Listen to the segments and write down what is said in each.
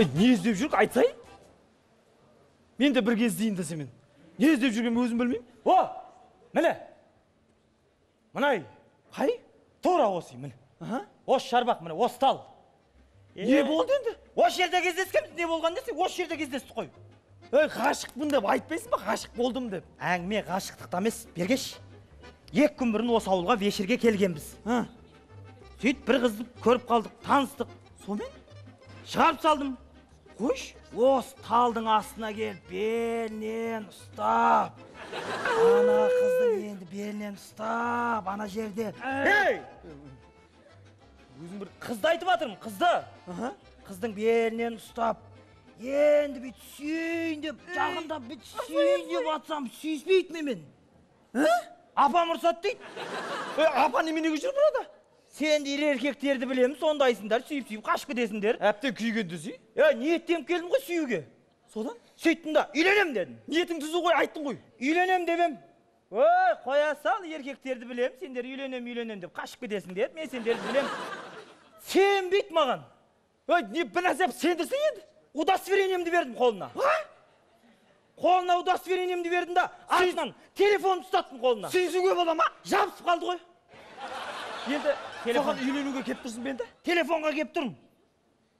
ей не іздеп жүрік айтсай? Мен де бірге іздейін десем мен не іздеп жүргенімді өзім білмеймін. О міне. Мынай қай? Тура осы міне. Осы шарбақ міне осы тал. Не болды енді? Осы жерде кездескенбіз не болған десе осы жерде кездестік қой. Ей ғашықпын деп айтпайсың ба? Ғашық болдым деп. Әңгіме ғашықтықта емес бергеш. Екі күн бұрын осы ауылға вечерге келгенбіз. Сөйтіп бір қызды көріп қалдық таныстық. Сонымен? Шығарып салдым. Қойшы осы талдың астына келіп белінен ұстап ана қыздың енді белінен ұстап ана жерде ей өзің бір қызды айтып жатырмын қызды қыздың белінен ұстап енді бүйтіп сүйейін деп жақындап бүйтіп сүйейін деп жатсам сүйіспейді немен апам ұрсады дейді ей апа неменеге жүр burada сендер еркектерді білемін сондайсыңдар сүйіп сүйіп қашып кетесіңдер әбден күйген десей е ниеттеніп келдім ғой сүюге. Содан? Сөйттім да үйленемін дедім. Ниетің түзу ғой айттың ғой. Үйленемін деп ем ой қоя сал еркектерді білемін сендер үйленемін үйленемін деп қашып кетесіңдер мен сендерді білемін. Сенбейді маған. Ей не бір нәрсе сендірсің енді удостоверениемді бердім қолына. Қолына удостоверениемді бердім да артынан телефонды ұстаттым қолына. Сүйісуге бола ма? Жабысып қалды ғой. Енді телефон саған үйленуге келіп тұрсың ба енді телефонға келіп тұрмын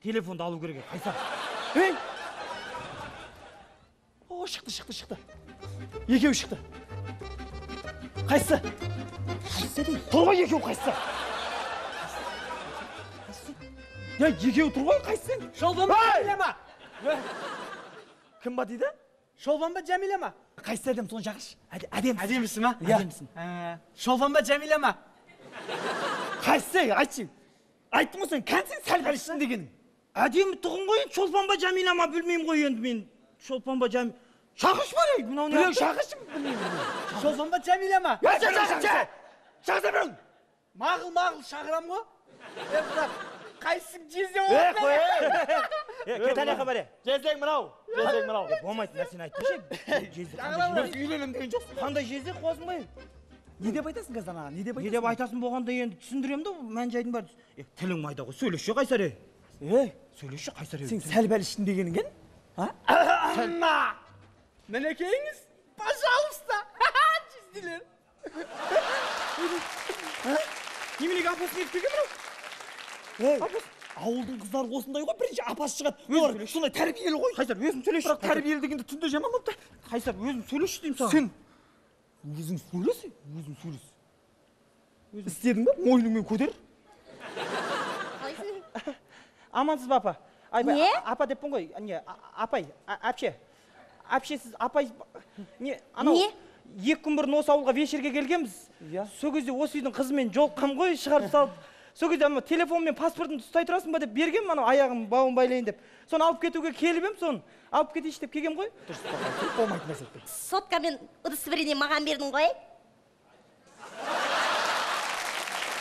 телефонды алу керек еді қайсар ей о шықты шықты шықты екеуі шықты қайсысы қайсысы дейді тұр ғой екеуі қайсысы я екеуі тұр ғой қайсысы шолпан ба жәмилә ма кім ба дейді шолпан ба жәмилә ма қайсысы әдемі соны шақыршы Әде- әдемісің әдемісі ма әдемісің шолпан ба жәмилә ма қайсысы айтшы айттым ғой сен кәнсің сәл пәл дегенің әдемі тұғын ғой енді шолпан ба жәмила ма білмеймін ғой енді мен шолпан ба жәм шақыршы бәрі мынау не біреу шақыршы білмеймін шолпан ба жәмилә ма шақырса біреу мағыл мағыл шақырам ғой е бірақ қайсың жезде е қой кет ана жаққа бәре жездең мынау жездең мынау болмайтын нәрсені айтпашы жезде Өзі үйленемін деген жоқсың қандай жезде қуасың ба не деп айтасың қазір анаған не деп не деп айтасың болғанда енді түсіндіремін да мән жайдың бәрін. Е тілің майда ғой сөйлесші қайсар е? Ей сөйлесші қайсар сен сәл пәл іштің дегенің кен мінекейіңіз пожалуйста. Жезделер неменеге апасын ертіп келген мынау? Ей! Ауылдың қыздары осындай ғой бірінші апасы шығады. Олар сондай тәрбиелі ғой. Қайсар өзің сөйлесші. Бірақ тәрбиелі дегенде түнде жаман болыпты қайсар өзің сөйлесші деймін саған. Сен өзің сөйлес өзің сөйлес істедің ба мойныңмен көтер амансыз ба апа айбай Не? апа деппін ғой не апай әпше әпше сіз апай не анау Не? екі күн бұрын осы ауылға вечерге келгенбіз Иә. сол кезде осы үйдің қызымен жолыққам ғой шығарып салып сол кезде ана телефон мен паспортымды ұстай тұрасың ба деп бергенмін анау аяғым бауын байлайын деп. Соны алып кетуге келіп едім соны. Алып кетейінші деп келгем ғой. Болмайтын нәрсе айтпайды сотка мен удостоверение маған бердің ғой.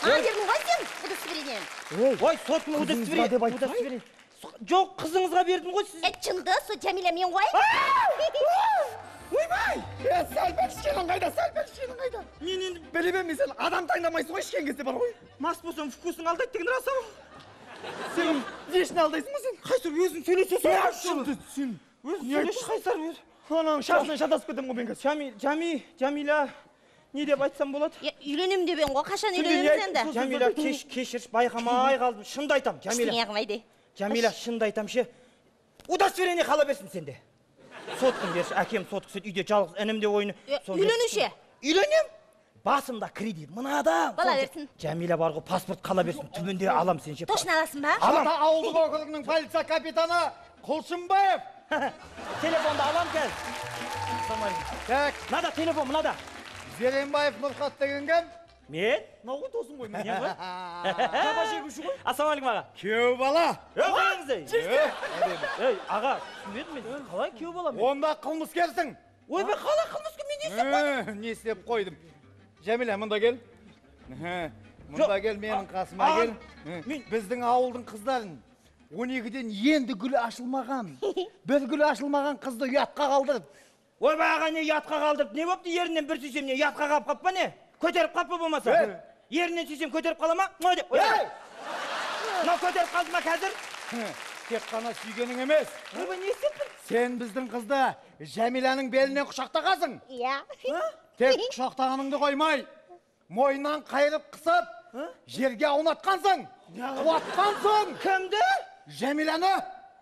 Маған бердің ғой сен удостоверениені ой. Ғой. удостоверение? жоқ қызыңызға бердім ғой сіз е шынды сол жәмила мен ғой. ойбай е сәл пәл ішкенің қайда сәл пәл ішкенің қайда? Мен енді біліп едім мен сен адам таңдамайсың ғой ішкен кезде бар ғой. мас болсам вкусың алдайды деген рас ау сен вешне алдайсың ба сен? Қайсар өзің сөйлесе шынды сен. Өзің сөйлеші қайсар өзі ананың шашынан шатасып кетемін ғой мен қазір. Жами, Жами, Жамила, не деп айтсам болады? үйленемін деп ең ғой қашан не үйленеміз енді? Жамила, кеш, кешірші, байқамай қалдым. Шынды айтам, Жамила. ештеңе қылмайды Жамила, шынды айтам ше. Удостоверение қала берсін сенде. Соткын берші, әкем соткысы үйде жалғыз інім де ойны. Е, Соны үйленуші Үйленем. Басымда кредит мынадан. Бала берсін. Жамила бар ғой, паспорт қала берсін. Түбінде алам сен ше. точно аласың ба Алам. ауылдық округінің полиция капитаны құлшынбаев Телефонды алам қазір. так Мынада телефон, мынада. зеленбаев нұрхат деген кім Мен? мынау ғой досың ғой мен ғой. жаба жегуші ғой Ассалаумағалейкум аға. күйеу бала Ей, қойыңыз ей. Ей, аға, түсінбедім мен. Қалай күйеу боламын? онда қылмыскерсің ойбай қалай қылмыскер мен не істеп Э, не істеп қойдым жәмила мұнда кел мұнда кел менің қасыма кел біздің ауылдың қыздарын он екіден енді гүлі ашылмаған? Бір гүлі ашылмаған қызды ұятқа қалдырып. Ойбай аға не ұятқа қалдырып? Не болыпты ерінен бір сүйсем не ұятқа қалып қалып па не? Көтеріп қалып па болмаса ерінен сүйсем көтеріп қала ма? Мынау деп. Мынау көтеріп қалды ма қазір? Тек қана сүйгенің емес. Ойбай не істеппін сен біздің қызды жәмиланың белінен құшақтағансың иә. Тек құшақтағаныңды қоймай мойнынан қайырып қысып жерге аунатқансың. Құлатқансың кімді? Жәмиланы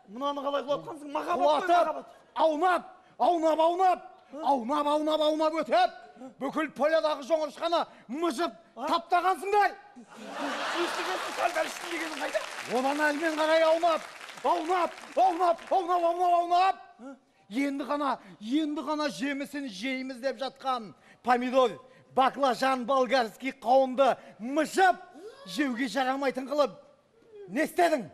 мынаны қалай құлатқансың? Махаббат қой махаббат. аунап аунап аунап аунап аунап аунап өтіп бүкіл полядағы жоңышқаны мыжып таптағансыңдар. Одан әлмен қарай аунап аунап аунап аунап аунап аунап. Енді ғана енді ғана жемісін жейміз деп жатқан помидор баклажан болгарский қауынды мыжып жеуге жарамайтын қылып не істедің?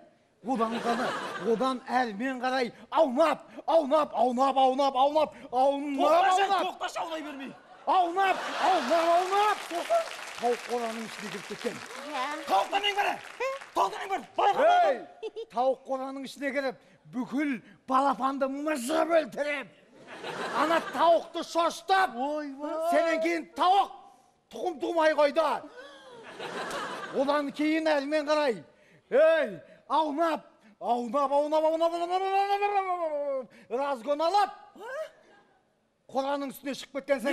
Одан ғана одан әрмен қарай аунап аунап аунап аунап аунап аунап аунап. Тоқташы аунай бермей. Аунап аунап аунап сосын тауық қораның ішіне кіріп кеткен нең бар байқа Ей, тауық қораның ішіне кіріп бүкіл балапанды мыжып өлтіріп ана тауықты шошытып сенен кейін тауық тұқым тумай қойды одан кейін әрмен қарай ей аунап аунап аунап аунап аунап аунап аунап разгон алып қораның үстіне шығып кеткенсің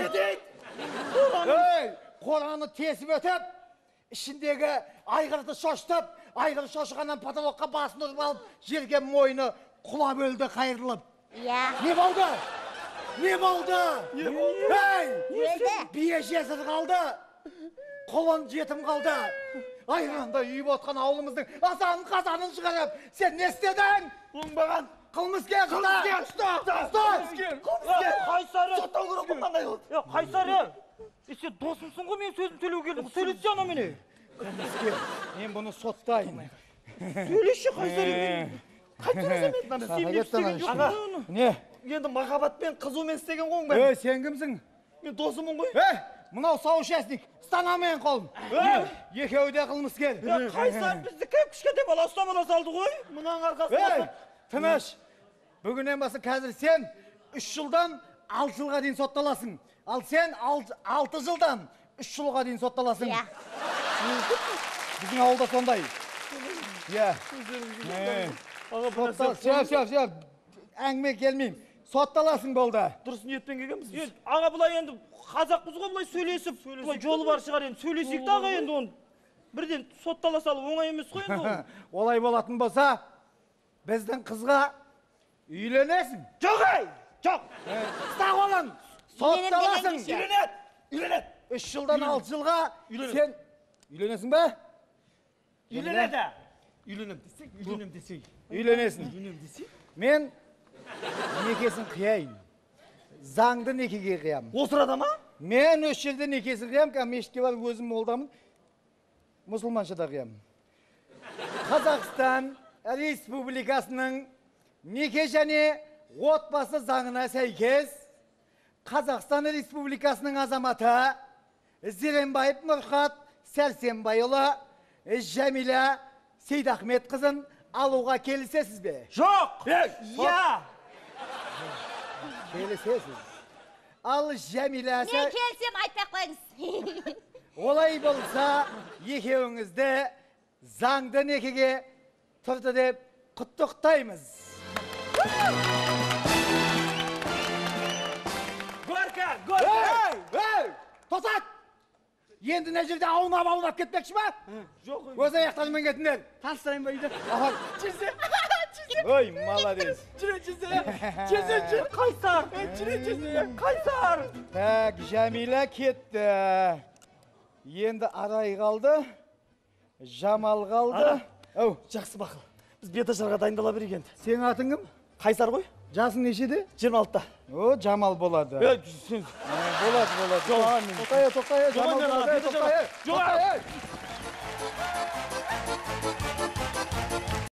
ей қораны тесіп өтіп ішіндегі айғырды шошытып айғыр шошығаннан потолокқа басын ұрып алып жерге мойны құлап өлді қайырылып. Иә. Не болды? Не болды? Ей өлді бие жесір қалды құлын жетім қалды. Айрандай үйіп отқан ауылымыздың асанын қазанын шығарып сен не істедің? Оңбаған. Қылмыскер ұста ұста ұста қайсары соттау керек қой мынандай қылып е қайсары е сен досымсың ғой мен сөзім сөйлеуге келдім сөйлесші анаменен қылмыскер мен бұны соттаймын сөйлесші жоқпын ғой оны не енді махаббатпен қызумен істеген ғой мен ей сен кімсің мен досымын ғой ей мынау соучастник станамен қолын екеуі де қылмыскер е қайсар бізді кім кішкентай бала ұстап ала салды ғой мынаның арқасында тыныш бүгіннен бастап қазір сен үш жылдан алты жылға дейін сотталасың. Ал сен алты, жылдан үш жылға дейін сотталасың. Иә. Біздің ауылда сондай. Иә. Әңгіме келмеймін. Сотталасың болды. Дұрыс ниетпен келгенбіз енді аға былай енді қазақпыз ғой былай сөйлесіп. Былай жолы бар шығар енді. Сөйлесейік та аға енді оны. Бірден соттала салу оңай емес қой енді ол. Олай болатын болса біздің қызға үйленесің. Жоқ ей жоқ. Ұста қолын сотталасың. дегенше. үйленеді үйленеді. Үш жылдан алты жылға сен үйленесің ба үйленеді. Үйленемін. Десек үйленемін десек. Үйленесің. Үйленемін десек. Мен некесін қияйын. Заңды некеге қиямын. Осы арада ма? Мен осы жерде некесін қиямын қазір мешітке барып өзім молдамын мұсылманшада қиямын. Қазақстан республикасының неке және отбасы заңына сәйкес қазақстан республикасының азаматы зеренбаев нұрхат сәрсенбайұлы жәмила сейдахметқызын алуға келісесіз бе? Жоқ! Иә келісесіз. Ал жәмила мен келсем айтпай ақ қойыңыз. Олай болса екеуіңізді заңды некеге тұрды деп құттықтаймыз горка горка тоқтат енді мына жерде аунап аунап кетпекші ма жоқ өз аяқтарымен кетіңдер тастайын ба үйді жүзе ой молодец жүре жүзе жүзе жүр қайсар жүре жүзе қайсар так жәмила кетті енді арай қалды жамал қалды Әу жақсы бақыл біз беташарға дайындала берейік енді. Сенің атың кім? Қайсар ғой? Жасың нешеде? жиырма алтыда. О жамал болады. Е сен Ә, болады болады. Тоқтай тоқтай.